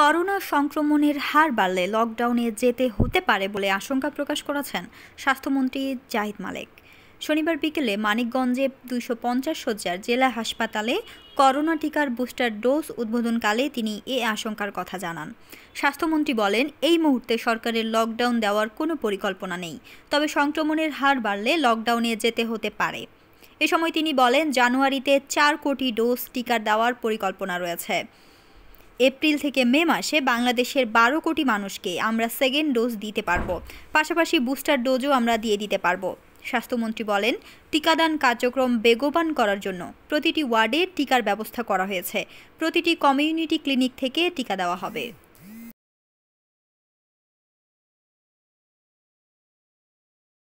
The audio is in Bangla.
করোনা সংক্রমণের হার বাড়লে লকডাউনে যেতে হতে পারে বলে আশঙ্কা প্রকাশ করেছেন স্বাস্থ্যমন্ত্রী জাহিদ মালেক। শনিবার বিকেলে মানিকগঞ্জে দুইশো পঞ্চাশ শয্যার জেলা হাসপাতালে করোনা টিকার বুস্টার ডোজ উদ্বোধনকালে তিনি এ আশঙ্কার কথা জানান। স্বাস্থ্যমন্ত্রী বলেন, এই মুহূর্তে সরকারের লকডাউন দেওয়ার কোনো পরিকল্পনা নেই, তবে সংক্রমণের হার বাড়লে লকডাউনে যেতে হতে পারে। এ সময় তিনি বলেন, জানুয়ারিতে চার কোটি ডোজ টিকা দেওয়ার পরিকল্পনা রয়েছে। এপ্রিল থেকে মে মাসে বাংলাদেশের বারো কোটি মানুষকে আমরা সেকেন্ড ডোজ দিতে পারব। পাশাপাশি বুস্টার ডোজও আমরা দিয়ে দিতে পারব। স্বাস্থ্যমন্ত্রী বলেন, টিকাদান কার্যক্রম বেগবান করার জন্য প্রতিটি ওয়ার্ডে টিকার ব্যবস্থা করা হয়েছে। প্রতিটি কমিউনিটি ক্লিনিক থেকে টিকা দেওয়া হবে।